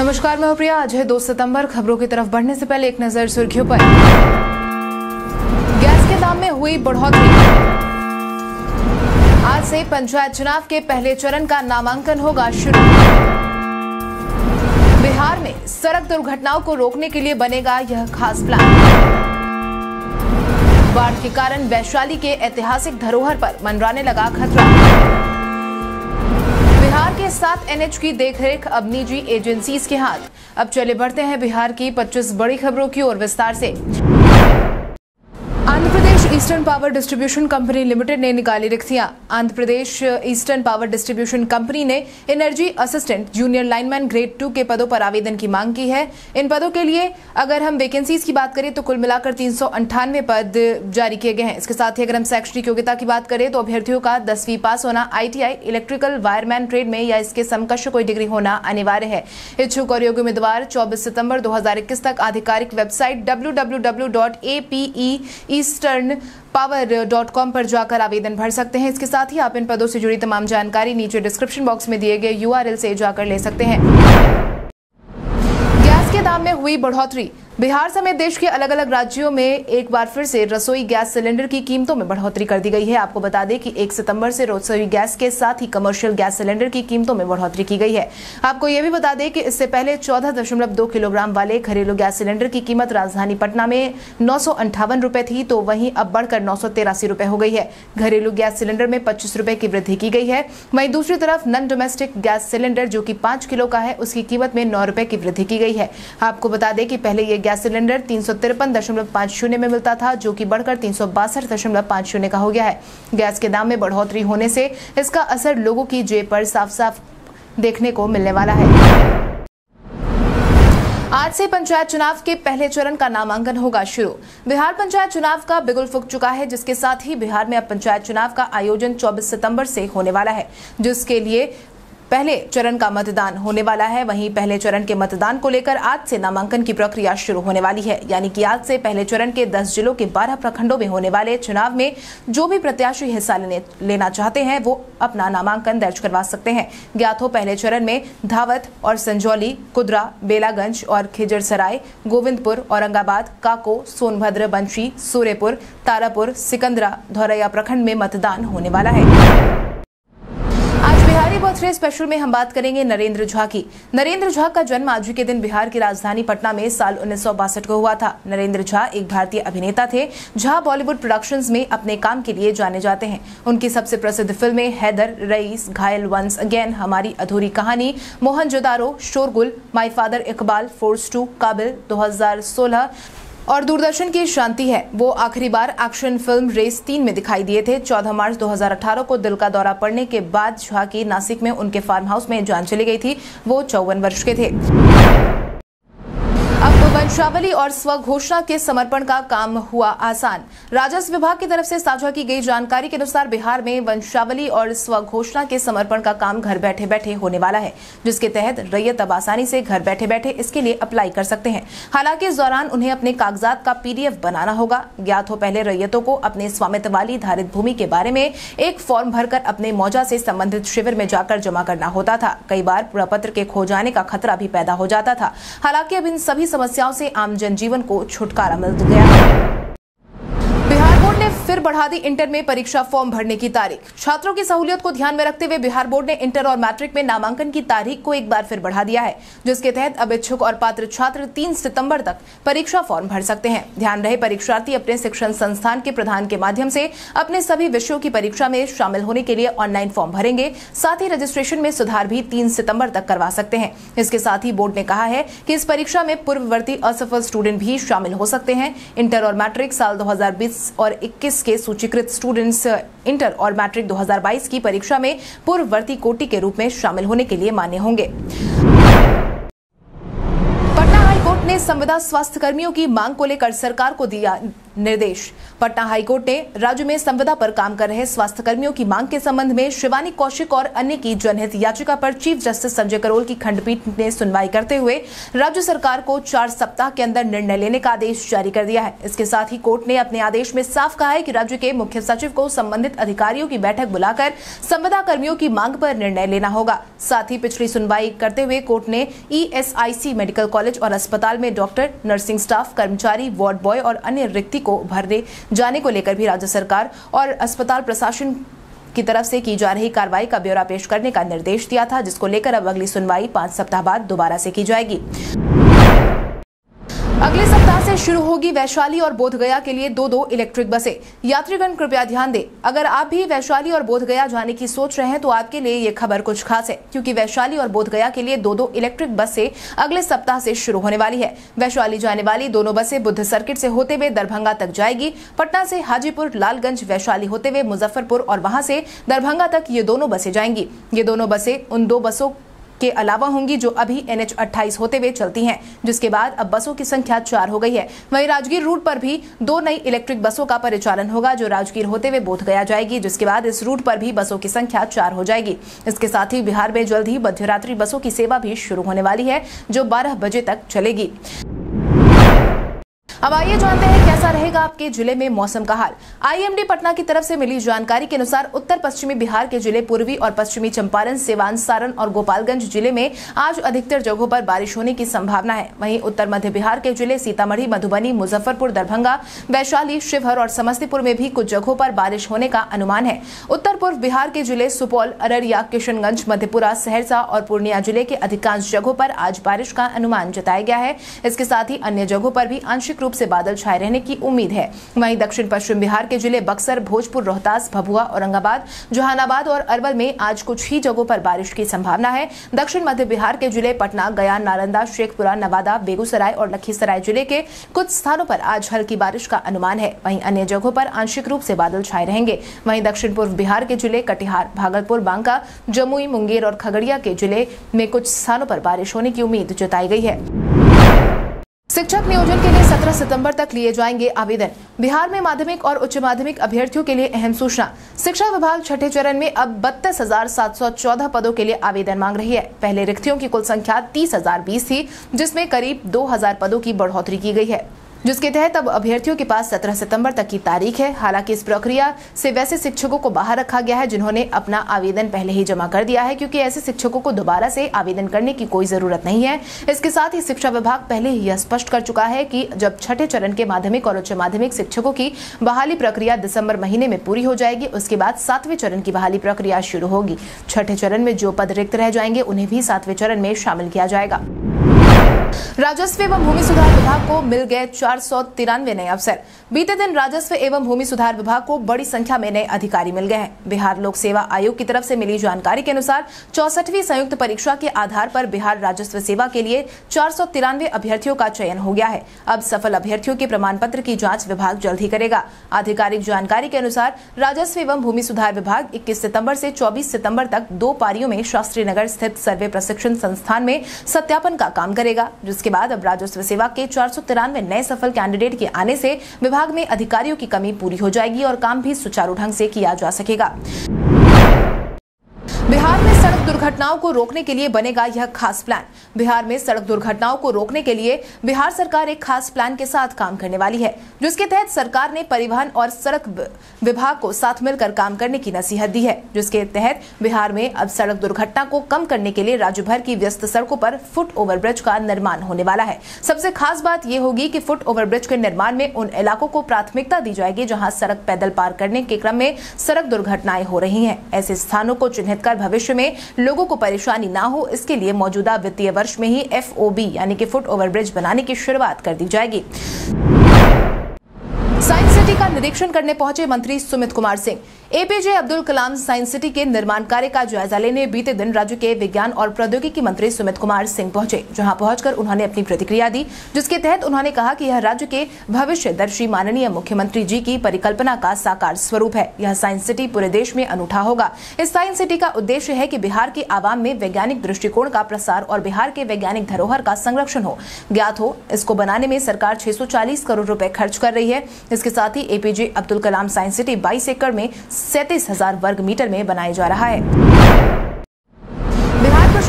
नमस्कार, मैं प्रिया। आज है 2 सितंबर। खबरों की तरफ़ बढ़ने से पहले एक नज़र सुर्खियों पर। गैस के दाम में हुई बढ़ोतरी। आज से पंचायत चुनाव के पहले चरण का नामांकन होगा शुरू। बिहार में सड़क दुर्घटनाओं को रोकने के लिए बनेगा यह खास प्लान बाढ़ के कारण वैशाली के ऐतिहासिक धरोहर पर मनराने लगा खतरा। बिहार के सात एनएच की देखरेख अब निजी एजेंसीज के हाथ। अब चले बढ़ते हैं बिहार की 25 बड़ी खबरों की ओर विस्तार से। Andhra Pradesh eastern power distribution company limited ने निकाली रिक्तियाँ। Andhra Pradesh eastern power distribution company ने energy assistant junior lineman grade two के पदों पर आवेदन की मांग की है। इन पदों के लिए अगर हम वैकेंसीज की बात करें तो कुल मिलाकर तीन पद जारी किए गए हैं। इसके साथ ही अगर हम शैक्षणिक योग्यता की बात करें तो अभ्यर्थियों का दसवीं पास होना, आईटीआई, इलेक्ट्रिकल, वायरमैन ट्रेड में या इसके समकक्ष कोई डिग्री होना अनिवार्य है। इच्छुक और योग्य उम्मीदवार चौबीस सितंबर दो हज़ार इक्कीस तक आधिकारिक website W eastern power dot com पर जाकर आवेदन भर सकते हैं। इसके साथ ही आप इन पदों से जुड़ी तमाम जानकारी नीचे डिस्क्रिप्शन बॉक्स में दिए गए यूआरएल से जाकर ले सकते हैं। गैस के दाम में हुई बढ़ोतरी। बिहार समेत देश के अलग अलग राज्यों में एक बार फिर से रसोई गैस सिलेंडर की कीमतों में बढ़ोतरी कर दी गई है। आपको बता दें कि 1 सितंबर से रसोई गैस के साथ ही कमर्शियल गैस सिलेंडर की कीमतों में बढ़ोतरी की गई है। आपको यह भी बता दें कि इससे पहले चौदह किलोग्राम वाले घरेलू गैस सिलेंडर की कीमत राजधानी पटना में नौ थी तो वहीं अब बढ़कर नौ रुपए हो गई है। घरेलू गैस सिलेंडर में पच्चीस रुपए की वृद्धि की गई है। वहीं दूसरी तरफ़ नन डोमेस्टिक गैस सिलेंडर जो की पाँच किलो का है, उसकी कीमत में नौ रुपए की वृद्धि की गई है। आपको बता दें कि पहले ये गैस सिलेंडर तीन में मिलता था, जो कि बढ़कर तीन का हो गया है। गैस के दाम में बढ़ोतरी होने से इसका असर लोगों की जेब पर साफ़ साफ़ देखने को मिलने वाला है। आज से पंचायत चुनाव के पहले चरण का नामांकन होगा शुरू। बिहार पंचायत चुनाव का बिगुल फूक चुका है, जिसके साथ ही बिहार में अब पंचायत चुनाव का आयोजन 24 सितंबर से होने वाला है, जिसके लिए पहले चरण का मतदान होने वाला है। वहीं पहले चरण के मतदान को लेकर आज से नामांकन की प्रक्रिया शुरू होने वाली है। यानी कि आज से पहले चरण के 10 जिलों के 12 प्रखंडों में होने वाले चुनाव में जो भी प्रत्याशी हिस्सा लेने, लेना चाहते हैं, वो अपना नामांकन दर्ज करवा सकते हैं। ज्ञात हो, पहले चरण में धावत और संजौली, कुदरा, बेलागंज और खिजरसराय, गोविंदपुर, औरंगाबाद, काको, सोनभद्र, बंशी, सूर्यपुर, तारापुर, सिकंदरा, धौरैया प्रखंड में मतदान होने वाला है। बर्थडे स्पेशल में हम बात करेंगे नरेंद्र झा की। नरेंद्र झा का जन्म आज के दिन बिहार की राजधानी पटना में साल उन्नीस सौ बासठ को हुआ था। नरेंद्र झा एक भारतीय अभिनेता थे झा बॉलीवुड प्रोडक्शंस में अपने काम के लिए जाने जाते हैं। उनकी सबसे प्रसिद्ध फ़िल्में Haider, Raees, Ghayal once again, Hamari Adhuri Kahaani, Mohenjo Daro, Shorgul my father Iqbal, force two, Kaabil, दो हज़ार सोलह और दूरदर्शन की शांति है। वो आखिरी बार एक्शन फ़िल्म रेस तीन में दिखाई दिए थे। 14 मार्च 2018 को दिल का दौरा पड़ने के बाद झा की नासिक में उनके फार्म हाउस में जान चली गई थी। वो चौवन वर्ष के थे। वंशावली और स्वघोषणा के समर्पण का काम हुआ आसान। राजस्व विभाग की तरफ़ से साझा की गई जानकारी के अनुसार बिहार में वंशावली और स्वघोषणा के समर्पण का काम घर बैठे बैठे होने वाला है, जिसके तहत रैयत अब आसानी से घर बैठे बैठे इसके लिए अप्लाई कर सकते हैं। हालाँकि इस दौरान उन्हें अपने कागजात का पीडीएफ बनाना होगा। ज्ञात हो पहले रैयतों को अपने स्वामित्व वाली धारित भूमि के बारे में एक फॉर्म भरकर अपने मौजा से संबंधित शिविर में जाकर जमा करना होता था। कई बार प्रपत्र के खो जाने का खतरा भी पैदा हो जाता था। हालाँकि अब इन सभी समस्याओं से आम जनजीवन को छुटकारा मिल गया फिर बढ़ा दी इंटर में परीक्षा फॉर्म भरने की तारीख। छात्रों की सहूलियत को ध्यान में रखते हुए बिहार बोर्ड ने इंटर और मैट्रिक में नामांकन की तारीख को एक बार फिर बढ़ा दिया है, जिसके तहत अब इच्छुक और पात्र छात्र तीन सितंबर तक परीक्षा फॉर्म भर सकते हैं। ध्यान रहे, परीक्षार्थी अपने शिक्षण संस्थान के प्रधान के माध्यम से अपने सभी विषयों की परीक्षा में शामिल होने के लिए ऑनलाइन फॉर्म भरेंगे। साथ ही रजिस्ट्रेशन में सुधार भी तीन सितंबर तक करवा सकते हैं। इसके साथ ही बोर्ड ने कहा है की इस परीक्षा में पूर्ववर्ती असफल स्टूडेंट भी शामिल हो सकते हैं। इंटर और मैट्रिक साल दो हज़ार बीस और इक्कीस के सूचीकृत स्टूडेंट्स इंटर और मैट्रिक 2022 की परीक्षा में पूर्ववर्ती कोटि के रूप में शामिल होने के लिए मान्य होंगे। पटना हाईकोर्ट ने संविदा स्वास्थ्य कर्मियों की मांग को लेकर सरकार को दिया निर्देश। पटना हाईकोर्ट ने राज्य में संविदा पर काम कर रहे स्वास्थ्य कर्मियों की मांग के संबंध में शिवानी कौशिक और अन्य की जनहित याचिका पर चीफ जस्टिस संजय करोल की खंडपीठ ने सुनवाई करते हुए राज्य सरकार को चार सप्ताह के अंदर निर्णय लेने का आदेश जारी कर दिया है। इसके साथ ही कोर्ट ने अपने आदेश में साफ़ कहा है कि राज्य के मुख्य सचिव को संबंधित अधिकारियों की बैठक बुलाकर संविदा कर्मियों की मांग पर निर्णय लेना होगा। साथ ही पिछली सुनवाई करते हुए कोर्ट ने ईएसआईसी मेडिकल कॉलेज और अस्पताल में डॉक्टर, नर्सिंग स्टाफ, कर्मचारी, वार्ड बॉय और अन्य रिक्ति को भरने जाने को लेकर भी राज्य सरकार और अस्पताल प्रशासन की तरफ़ से की जा रही कार्रवाई का ब्यौरा पेश करने का निर्देश दिया था, जिसको लेकर अब अगली सुनवाई पाँच सप्ताह बाद दोबारा से की जाएगी। अगले सप्ताह से शुरू होगी वैशाली और बोधगया के लिए दो दो इलेक्ट्रिक बसें। यात्रीगण कृपया ध्यान दें। अगर आप भी वैशाली और बोधगया जाने की सोच रहे हैं तो आपके लिए ये खबर कुछ खास है, क्योंकि वैशाली और बोधगया के लिए दो दो इलेक्ट्रिक बसें अगले सप्ताह से शुरू होने वाली है। वैशाली जाने वाली दोनों बसें बुद्ध सर्किट से होते हुए दरभंगा तक जाएगी। पटना से हाजीपुर, लालगंज, वैशाली होते हुए मुजफ्फरपुर और वहाँ से दरभंगा तक ये दोनों बसें जाएँगी। ये दोनों बसें उन दो बसों के अलावा होंगी जो अभी एन एच होते हुए चलती है, जिसके बाद अब बसों की संख्या चार हो गई है। वही राजगीर रूट पर भी दो नई इलेक्ट्रिक बसों का परिचालन होगा, जो राजगीर होते हुए बोध गया जाएगी, जिसके बाद इस रूट पर भी बसों की संख्या चार हो जाएगी। इसके साथ ही बिहार में जल्द ही मध्यरात्रि बसों की सेवा भी शुरू होने वाली है, जो बारह बजे तक चलेगी। अब आइए जानते हैं कैसा रहेगा आपके ज़िले में मौसम का हाल। आईएमडी पटना की तरफ़ से मिली जानकारी के अनुसार उत्तर पश्चिमी बिहार के ज़िले पूर्वी और पश्चिमी चंपारण, सिवान, सारण और गोपालगंज ज़िले में आज अधिकतर जगहों पर बारिश होने की संभावना है। वहीं उत्तर मध्य बिहार के ज़िले सीतामढ़ी, मधुबनी, मुजफ्फरपुर, दरभंगा, वैशाली, शिवहर और समस्तीपुर में भी कुछ जगहों पर बारिश होने का अनुमान है। उत्तर पूर्व बिहार के ज़िले सुपौल, अररिया, किशनगंज, मधेपुरा, सहरसा और पूर्णिया ज़िले के अधिकांश जगहों पर आज बारिश का अनुमान जताया गया है। इसके साथ ही अन्य जगहों पर भी आंशिक रूप से बादल छाए रहने की उम्मीद है। वहीं दक्षिण पश्चिम बिहार के ज़िले बक्सर, भोजपुर, रोहतास, भभुआ, औरंगाबाद, जहानाबाद और अरवल में आज कुछ ही जगहों पर बारिश की संभावना है। दक्षिण मध्य बिहार के ज़िले पटना, गया, नालंदा, शेखपुरा, नवादा, बेगूसराय और लखीसराय ज़िले के कुछ स्थानों पर आज हल्की बारिश का अनुमान है। वहीं अन्य जगहों पर आंशिक रूप से बादल छाए रहेंगे। वहीं दक्षिण पूर्व बिहार के ज़िले कटिहार, भागलपुर, बांका, जमुई, मुंगेर और खगड़िया के ज़िले में कुछ स्थानों पर बारिश होने की उम्मीद जताई गई है। शिक्षक नियोजन के लिए 17 सितंबर तक लिए जाएँगे आवेदन। बिहार में माध्यमिक और उच्च माध्यमिक अभ्यर्थियों के लिए अहम सूचना। शिक्षा विभाग छठे चरण में अब बत्तीस हज़ार सात सौ चौदह पदों के लिए आवेदन मांग रही है। पहले रिक्तियों की कुल संख्या तीस हज़ार बीस थी, जिसमें करीब दो हज़ार पदों की बढ़ोतरी की गई है। जिसके तहत अब अभ्यर्थियों के पास 17 सितंबर तक की तारीख है। हालाँकि इस प्रक्रिया से वैसे शिक्षकों को बाहर रखा गया है, जिन्होंने अपना आवेदन पहले ही जमा कर दिया है, क्योंकि ऐसे शिक्षकों को दोबारा से आवेदन करने की कोई ज़रूरत नहीं है। इसके साथ ही शिक्षा विभाग पहले ही यह स्पष्ट कर चुका है कि जब छठे चरण के माध्यमिक और उच्च माध्यमिक शिक्षकों की बहाली प्रक्रिया दिसंबर महीने में पूरी हो जाएगी, उसके बाद सातवें चरण की बहाली प्रक्रिया शुरू होगी। छठे चरण में जो पद रिक्त रह जाएँगे, उन्हें भी सातवें चरण में शामिल किया जाएगा। राजस्व एवं भूमि सुधार विभाग को मिल गए चार सौ तिरानवे नए अफसर बीते दिन राजस्व एवं भूमि सुधार विभाग को बड़ी संख्या में नए अधिकारी मिल गए हैं। बिहार लोक सेवा आयोग की तरफ़ से मिली जानकारी के अनुसार चौसठवीं संयुक्त परीक्षा के आधार पर बिहार राजस्व सेवा के लिए चार सौ तिरानवे अभ्यर्थियों का चयन हो गया है। अब सफल अभ्यर्थियों के प्रमाण पत्र की जाँच विभाग जल्द ही करेगा। आधिकारिक जानकारी के अनुसार राजस्व एवं भूमि सुधार विभाग इक्कीस सितंबर ऐसी चौबीस सितंबर तक दो पारियों में शास्त्री नगर स्थित सर्वे प्रशिक्षण संस्थान में सत्यापन का काम करेगा। जिसके बाद अब राजस्व सेवा के चार सौ तिरानवे नए सफल कैंडिडेट के आने से विभाग में अधिकारियों की कमी पूरी हो जाएगी और काम भी सुचारू ढंग से किया जा सकेगा। बिहार में सड़क दुर्घटनाओं को रोकने के लिए बनेगा यह खास प्लान बिहार में सड़क दुर्घटनाओं को रोकने के लिए बिहार सरकार एक खास प्लान के साथ काम करने वाली है, जिसके तहत सरकार ने परिवहन और सड़क विभाग को साथ मिलकर काम करने की नसीहत दी है, जिसके तहत बिहार में अब सड़क दुर्घटना को कम करने के लिए राज्य भर की व्यस्त सड़कों पर फुट ओवरब्रिज का निर्माण होने वाला है। सबसे खास बात यह होगी की फुट ओवरब्रिज के निर्माण में उन इलाकों को प्राथमिकता दी जाएगी जहाँ सड़क पैदल पार करने के क्रम में सड़क दुर्घटनाएँ हो रही है। ऐसे स्थानों को चिन्हित कर भविष्य में लोगों को परेशानी ना हो, इसके लिए मौजूदा वित्तीय वर्ष में ही एफओबी यानी कि फुट ओवरब्रिज बनाने की शुरुआत कर दी जाएगी। साइंस सिटी का निरीक्षण करने पहुँचे मंत्री Sumit Kumar Singh. APJ Abdul Kalam science city के निर्माण कार्य का जायजा लेने बीते दिन राज्य के विज्ञान और प्रौद्योगिकी मंत्री सुमित कुमार सिंह पहुँचे, जहाँ पहुंचकर उन्होंने अपनी प्रतिक्रिया दी, जिसके तहत उन्होंने कहा कि यह राज्य के भविष्य दर्शी माननीय मुख्यमंत्री जी की परिकल्पना का साकार स्वरूप है। यह साइंस सिटी पूरे देश में अनूठा होगा। इस साइंस सिटी का उद्देश्य है कि बिहार के आवाम में वैज्ञानिक दृष्टिकोण का प्रसार और बिहार के वैज्ञानिक धरोहर का संरक्षण हो। ज्ञात हो, इसको बनाने में सरकार 640 करोड़ रुपए खर्च कर रही है। इसके साथ ही APJ Abdul Kalam science city 22 एकड़ में सैतीस हज़ार वर्ग मीटर में बनाया जा रहा है।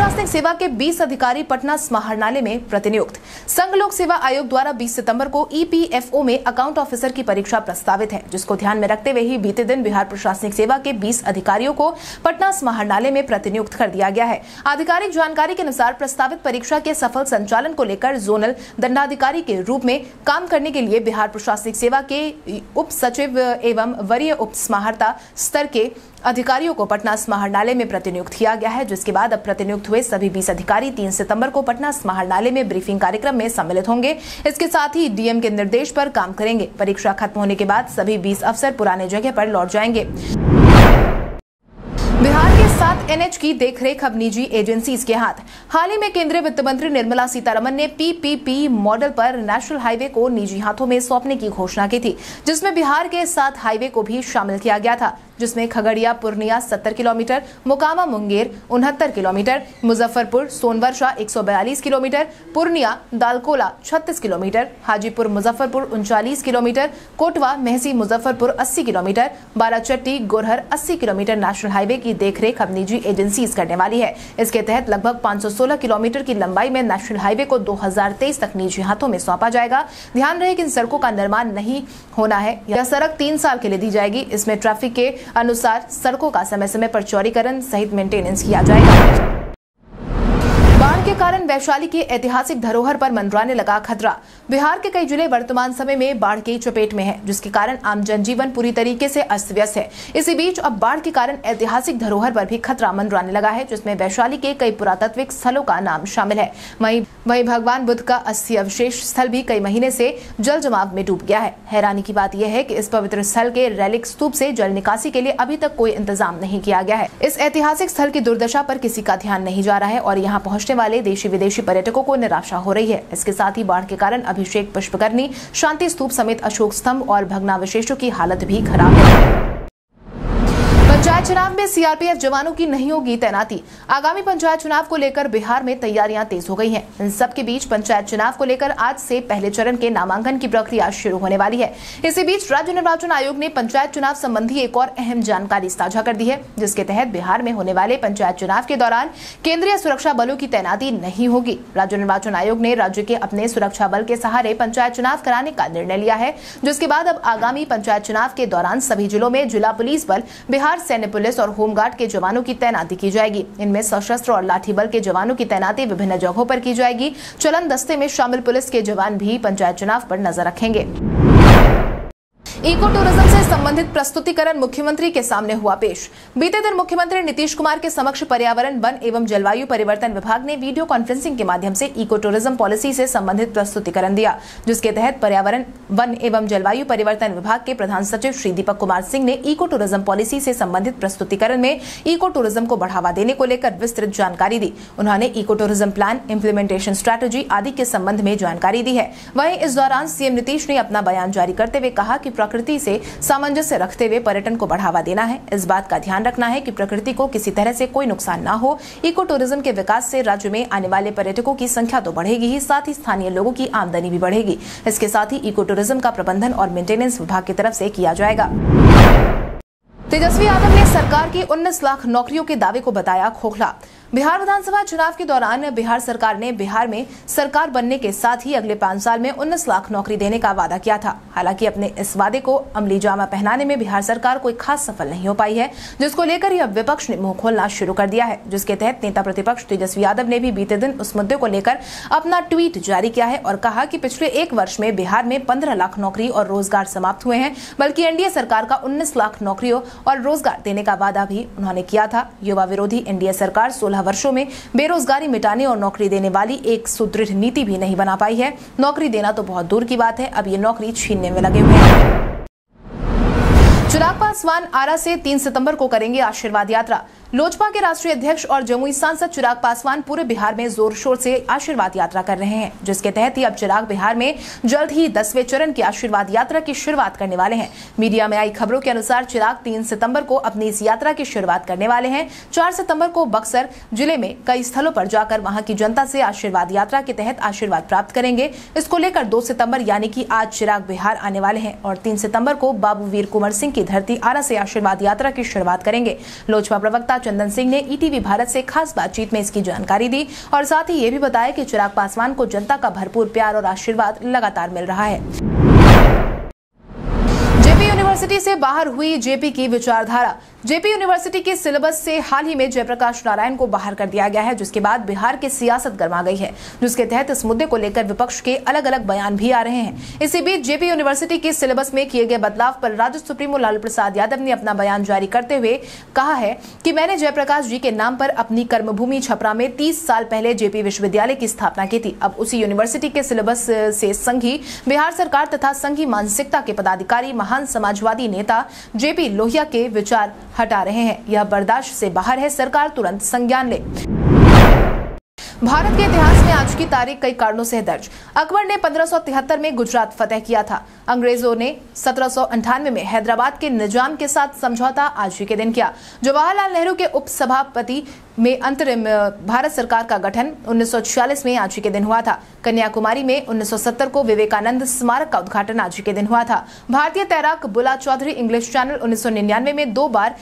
प्रशासनिक सेवा के 20 अधिकारी पटना समाहरणालय में प्रतिनियुक्त। संघ लोक सेवा आयोग द्वारा 20 सितंबर को ईपीएफओ में अकाउंट ऑफिसर की परीक्षा प्रस्तावित है, जिसको ध्यान में रखते हुए ही बीते दिन बिहार प्रशासनिक सेवा के 20 अधिकारियों को पटना समाहरणालय में प्रतिनियुक्त कर दिया गया है। आधिकारिक जानकारी के अनुसार प्रस्तावित परीक्षा के सफल संचालन को लेकर जोनल दंडाधिकारी के रूप में काम करने के लिए बिहार प्रशासनिक सेवा के उप सचिव एवं वरीय उप स्तर के अधिकारियों को पटना समाहरणालय में प्रतिनियुक्त किया गया है, जिसके बाद अब प्रतिनियुक्त हुए सभी बीस अधिकारी तीन सितंबर को पटना समाहरणालय में ब्रीफिंग कार्यक्रम में सम्मिलित होंगे। इसके साथ ही डीएम के निर्देश पर काम करेंगे। परीक्षा खत्म होने के बाद सभी बीस अफसर पुराने जगह पर लौट जाएँगे। बिहार के सात एनएच की देखरेख अब निजी एजेंसीज के हाथ। हाल ही में केंद्रीय वित्त मंत्री निर्मला सीतारमन ने पीपीपी मॉडल पर नेशनल हाईवे को निजी हाथों में सौंपने की घोषणा की थी, जिसमें बिहार के सात हाईवे को भी शामिल किया गया था। जिसमें खगड़िया, पूर्णिया 70 किलोमीटर, मोकामा, मुंगेर उनहत्तर kilometre, Muzaffarpur, Sonbarsa 142 kilometre, Purnia Dalkola 36 kilometre, Hajipur, Muzaffarpur उनचालीस kilometre, Kotwa, Mahsi, Muzaffarpur 80 kilometre Barachatti Gorhar 80 kilometre national highway की देखरेख अब निजी एजेंसीज करने वाली है। इसके तहत लगभग 516 किलोमीटर की लंबाई में नेशनल हाईवे को 2023 तक निजी हाथों में सौंपा जाएगा। ध्यान रहे कि इन सड़कों का निर्माण नहीं होना है। यह सड़क तीन साल के लिए दी जाएगी। इसमें ट्रैफ़िक के अनुसार सड़कों का समय समय पर चौरीकरण सहित मेंटेनेंस किया जाएगा। के कारण वैशाली के ऐतिहासिक धरोहर पर मंडराने लगा खतरा। बिहार के कई ज़िले वर्तमान समय में बाढ़ की चपेट में हैं, जिसके कारण आम जनजीवन पूरी तरीके से अस्त व्यस्त है। इसी बीच अब बाढ़ के कारण ऐतिहासिक धरोहर पर भी खतरा मंडराने लगा है जिसमें वैशाली के कई पुरातत्विक स्थलों का नाम शामिल है। वही वहीं भगवान बुद्ध का अस्थि अवशेष स्थल भी कई महीने से जल जमाव में डूब गया है। हैरानी की बात यह है कि इस पवित्र स्थल के रैलिक स्तूप से जल निकासी के लिए अभी तक कोई इंतज़ाम नहीं किया गया है। इस ऐतिहासिक स्थल की दुर्दशा पर किसी का ध्यान नहीं जा रहा है और यहाँ पहुँचने वाले देशी विदेशी पर्यटकों को निराशा हो रही है। इसके साथ ही बाढ़ के कारण अभिषेक पुष्पकर्णी, शांति स्तूप समेत अशोक स्तंभ और भगनावशेषों की हालत भी खराब है। चुनाव में सीआरपीएफ जवानों की नहीं होगी तैनाती। आगामी पंचायत चुनाव को लेकर बिहार में तैयारियाँ तेज हो गई हैं। इन सब के बीच पंचायत चुनाव को लेकर आज से पहले चरण के नामांकन की प्रक्रिया शुरू होने वाली है। इसी बीच राज्य निर्वाचन आयोग ने पंचायत चुनाव संबंधी एक और अहम जानकारी साझा कर दी है, जिसके तहत बिहार में होने वाले पंचायत चुनाव के दौरान केंद्रीय सुरक्षा बलों की तैनाती नहीं होगी। राज्य निर्वाचन आयोग ने राज्य के अपने सुरक्षा बल के सहारे पंचायत चुनाव कराने का निर्णय लिया है, जिसके बाद अब आगामी पंचायत चुनाव के दौरान सभी जिलों में जिला पुलिस बल, बिहार सैन्य पुलिस और होमगार्ड के जवानों की तैनाती की जाएगी। इनमें सशस्त्र और लाठी बल के जवानों की तैनाती विभिन्न जगहों पर की जाएगी। चलन दस्ते में शामिल पुलिस के जवान भी पंचायत चुनाव पर नज़र रखेंगे। इको टूरिज़्म से संबंधित प्रस्तुतिकरण मुख्यमंत्री के सामने हुआ पेश। बीते दिन मुख्यमंत्री नीतीश कुमार के समक्ष पर्यावरण, वन एवं जलवायु परिवर्तन विभाग ने वीडियो कॉन्फ्रेंसिंग के माध्यम से इको टूरिज़्म पॉलिसी से संबंधित प्रस्तुतिकरण दिया, जिसके तहत पर्यावरण, वन एवं जलवायु परिवर्तन विभाग के प्रधान सचिव श्री दीपक कुमार सिंह ने इको टूरिज़्म पॉलिसी से संबंधित प्रस्तुतिकरण में इको टूरिज़्म को बढ़ावा देने को लेकर विस्तृत जानकारी दी। उन्होंने eco tourism plan implementation strategy आदि के संबंध में जानकारी दी है। वहीं इस दौरान सीएम नीतीश ने अपना बयान जारी करते हुए कहा कि प्रकृति से सामंजस्य रखते हुए पर्यटन को बढ़ावा देना है। इस बात का ध्यान रखना है कि प्रकृति को किसी तरह से कोई नुकसान न हो। इको टूरिज़्म के विकास से राज्य में आने वाले पर्यटकों की संख्या तो बढ़ेगी ही, साथ ही स्थानीय लोगों की आमदनी भी बढ़ेगी। इसके साथ ही इको टूरिज़्म का प्रबंधन और मेंटेनेंस विभाग की तरफ़ से किया जाएगा। तेजस्वी यादव ने सरकार की 19 लाख नौकरियों के दावे को बताया खोखला। बिहार विधानसभा चुनाव के दौरान बिहार सरकार ने बिहार में सरकार बनने के साथ ही अगले पाँच साल में 19 लाख नौकरी देने का वादा किया था। हालाँकि अपने इस वादे को अमली जामा पहनाने में बिहार सरकार कोई खास सफल नहीं हो पाई है, जिसको लेकर ही अब विपक्ष ने मुँह खोलना शुरू कर दिया है। जिसके तहत नेता प्रतिपक्ष तेजस्वी यादव ने भी बीते दिन उस मुद्दे को लेकर अपना ट्वीट जारी किया है और कहा कि पिछले एक वर्ष में बिहार में पंद्रह लाख नौकरी और रोज़गार समाप्त हुए हैं, बल्कि एनडीए सरकार का उन्नीस लाख नौकरियों और रोज़गार देने का वादा भी उन्होंने किया था। युवा विरोधी एनडीए सरकार सोलह वर्षों में बेरोजगारी मिटाने और नौकरी देने वाली एक सुदृढ़ नीति भी नहीं बना पाई है। नौकरी देना तो बहुत दूर की बात है। अब ये नौकरी छीनने में लगे हुए हैं। चुनाव पासवान आरा से 3 सितंबर को करेंगे आशीर्वाद यात्रा। लोजपा के राष्ट्रीय अध्यक्ष और जमुई सांसद चिराग पासवान पूरे बिहार में ज़ोर शोर से आशीर्वाद यात्रा कर रहे हैं, जिसके तहत ही अब चिराग बिहार में जल्द ही दसवें चरण की आशीर्वाद यात्रा की शुरुआत करने वाले हैं। मीडिया में आई खबरों के अनुसार चिराग तीन सितंबर को अपनी इस यात्रा की शुरुआत करने वाले हैं। चार सितंबर को बक्सर ज़िले में कई स्थलों पर जाकर वहाँ की जनता से आशीर्वाद यात्रा के तहत आशीर्वाद प्राप्त करेंगे। इसको लेकर दो सितंबर यानी की आज चिराग बिहार आने वाले हैं और तीन सितंबर को बाबू वीर कुंवर सिंह की धरती आरा से आशीर्वाद यात्रा की शुरुआत करेंगे। लोजपा प्रवक्ता चंदन सिंह ने ईटीवी भारत से खास बातचीत में इसकी जानकारी दी और साथ ही ये भी बताया कि चिराग पासवान को जनता का भरपूर प्यार और आशीर्वाद लगातार मिल रहा है। जेपी यूनिवर्सिटी से बाहर हुई जेपी की विचारधारा। जेपी यूनिवर्सिटी के सिलेबस से हाल ही में जयप्रकाश नारायण को बाहर कर दिया गया है, जिसके बाद बिहार की सियासत गर्मा गई है, जिसके तहत इस मुद्दे को लेकर विपक्ष के अलग अलग बयान भी आ रहे हैं। इसी बीच जेपी यूनिवर्सिटी के सिलेबस में किए गए बदलाव पर राज्य सुप्रीमो लालू प्रसाद यादव ने अपना बयान जारी करते हुए कहा है कि मैंने जयप्रकाश जी के नाम पर अपनी कर्मभूमि छपरा में तीस साल पहले जेपी विश्वविद्यालय की स्थापना की थी। अब उसी यूनिवर्सिटी के सिलेबस से संघी, बिहार सरकार तथा संघी मानसिकता के पदाधिकारी, महान समाजवादी नेता जेपी लोहिया के विचार हटा रहे हैं। यह बर्दाश्त से बाहर है। सरकार तुरंत संज्ञान ले। भारत के इतिहास में आज की तारीख कई कारणों से दर्ज। अकबर ने 1573 में गुजरात फतेह किया था। अंग्रेज़ों ने सत्रह में हैदराबाद के निज़ाम के साथ समझौता आज ही के दिन किया। जवाहरलाल नेहरू के उप सभापति में अंतरिम भारत सरकार का गठन 1946 में आज ही के दिन हुआ था। कन्याकुमारी में 1970 को विवेकानंद स्मारक का उद्घाटन आज ही के दिन हुआ था। भारतीय तैराक बुला चौधरी इंग्लिश चैनल उन्नीस सौ निन्यानवे में दो बार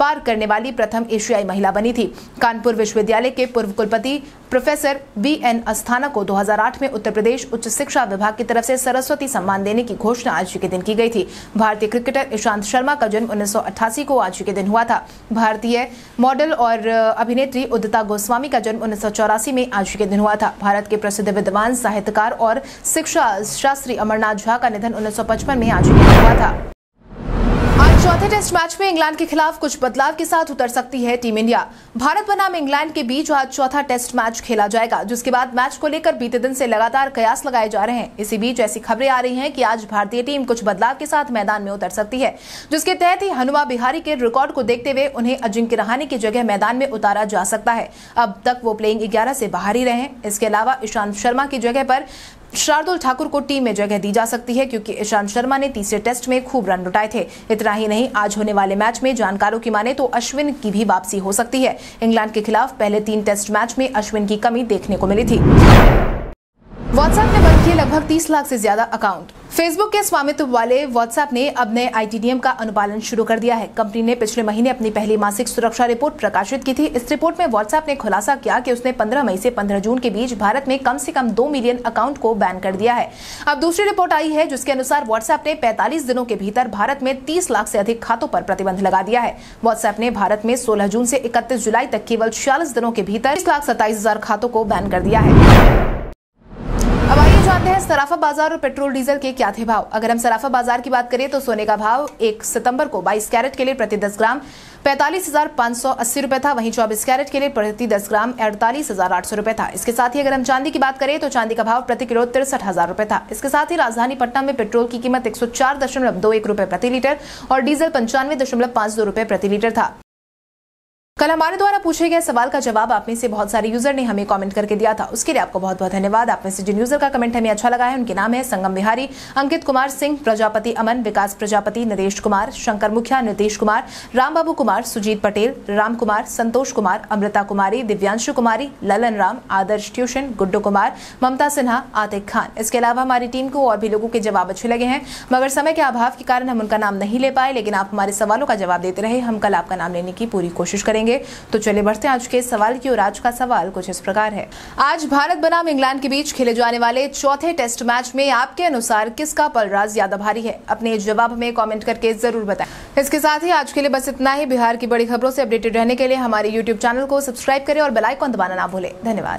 पार करने वाली प्रथम एशियाई महिला बनी थी। कानपुर विश्वविद्यालय के पूर्व कुलपति प्रोफेसर बी एन अस्थाना को 2008 में उत्तर प्रदेश उच्च शिक्षा विभाग की तरफ़ से सरस्वती सम्मान देने की घोषणा आज के दिन की गई थी। भारतीय क्रिकेटर ईशांत शर्मा का जन्म उन्नीस सौ अठासी को आज के दिन हुआ था। भारतीय मॉडल और अभिनेत्री उदिता गोस्वामी का जन्म उन्नीस सौ चौरासी में आज के दिन हुआ था। भारत के प्रसिद्ध विद्वान, साहित्यकार और शिक्षा शास्त्री अमरनाथ झा का निधन उन्नीस सौ पचपन में आज के दिन हुआ था। चौथे टेस्ट मैच में इंग्लैंड के खिलाफ कुछ बदलाव के साथ उतर सकती है टीम इंडिया। भारत बनाम इंग्लैंड के बीच आज चौथा टेस्ट मैच खेला जाएगा, जिसके बाद मैच को लेकर बीते दिन से लगातार कयास लगाए जा रहे हैं। इसी बीच ऐसी खबरें आ रही हैं कि आज भारतीय टीम कुछ बदलाव के साथ मैदान में उतर सकती है, जिसके तहत ही हनुमा बिहारी के रिकॉर्ड को देखते हुए उन्हें अजिंक्य रहाने की जगह मैदान में उतारा जा सकता है। अब तक वो प्लेइंग ग्यारह से बाहर ही रहे इसके अलावा ईशांत शर्मा की जगह पर शार्दुल ठाकुर को टीम में जगह दी जा सकती है, क्योंकि ईशांत शर्मा ने तीसरे टेस्ट में खूब रन लुटाए थे। इतना ही नहीं, आज होने वाले मैच में जानकारों की माने तो अश्विन की भी वापसी हो सकती है। इंग्लैंड के खिलाफ पहले तीन टेस्ट मैच में अश्विन की कमी देखने को मिली थी। व्हाट्सएप ने बंद किए लगभग 30 लाख से ज़्यादा अकाउंट। फेसबुक के स्वामित्व वाले व्हाट्सएप ने अब नए आईटीडीएम का अनुपालन शुरू कर दिया है। कंपनी ने पिछले महीने अपनी पहली मासिक सुरक्षा रिपोर्ट प्रकाशित की थी। इस रिपोर्ट में व्हाट्सएप ने खुलासा किया कि उसने 15 मई से 15 जून के बीच भारत में कम से कम 2 मिलियन अकाउंट को बैन कर दिया है। अब दूसरी रिपोर्ट आई है, जिसके अनुसार व्हाट्सएप ने पैंतालीस दिनों के भीतर भारत में तीस लाख से अधिक खातों पर प्रतिबंध लगा दिया है। व्हाट्सएप ने भारत में सोलह जून से इकतीस जुलाई तक केवल छियालीस दिनों के भीतर तीस लाख सत्ताईस हज़ार खातों को बैन कर दिया है। जानते हैं, सराफा बाज़ार और पेट्रोल, डीजल के क्या थे भाव? अगर हम सराफा बाज़ार की बात करें तो सोने का भाव एक सितंबर को 22 कैरेट के लिए प्रति 10 ग्राम, पैंतालीस हज़ार पाँच सौ अस्सी रुपए था। वहीं 24 कैरेट के लिए प्रति 10 ग्राम, अड़तालीस हज़ार आठ सौ रुपए था। इसके साथ ही अगर हम चांदी की बात करें तो चांदी का भाव प्रति किलो तिरसठ हज़ार रुपए था। इसके साथ ही राजधानी पटना में पेट्रोल की कीमत एक सौ चार दशमलव दो एक रुपए प्रति लीटर और डीजल पंचानवे दशमलव पाँच दो रुपए प्रति लीटर था। कल हमारे द्वारा पूछे गए सवाल का जवाब आप में से बहुत सारे यूज़र ने हमें कमेंट करके दिया था। उसके लिए आपको बहुत बहुत धन्यवाद। आप में से जिन यूज़र का कमेंट हमें अच्छा लगा है, उनके नाम है संगम बिहारी, अंकित कुमार सिंह, प्रजापति अमन, विकास प्रजापति, नरेश कुमार, शंकर मुखिया, नीतीश कुमार राम बाबू कुमार, सुजीत पटेल, राम कुमार, संतोष कुमार, अमृता कुमारी, दिव्यांशु कुमारी, ललन राम, आदर्श ट्यूशन, गुड्डू कुमार, ममता सिन्हा, आतिक खान। इसके अलावा हमारी टीम को और भी लोगों के जवाब अच्छे लगे हैं। मगर समय के अभाव के कारण हम उनका नाम नहीं ले पाए, लेकिन आप हमारे सवालों का जवाब देते रहे। हम कल आपका नाम लेने की पूरी कोशिश करेंगे। करेंगे तो चले बढ़ते आज के सवाल की और आज का सवाल कुछ इस प्रकार है। आज भारत बनाम इंग्लैंड के बीच खेले जाने वाले चौथे टेस्ट मैच में आपके अनुसार किसका पलराज ज़्यादा भारी है? अपने जवाब में कॉमेंट करके ज़रूर बताए। इसके साथ ही आज के लिए बस इतना ही। बिहार की बड़ी खबरों से अपडेटेड रहने के लिए हमारे यूट्यूब चैनल को सब्सक्राइब करें और बेलाइकॉन दबाना ना भूले। धन्यवाद।